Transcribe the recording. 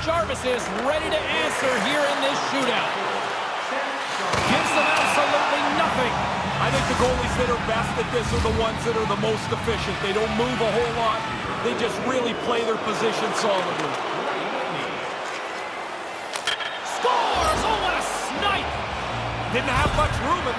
Jarvis is ready to answer here in this shootout. Gives them absolutely nothing. I think the goalies that are best at this are the ones that are the most efficient. They don't move a whole lot. They just really play their position solidly. Scores! Oh, what a snipe! Didn't have much room.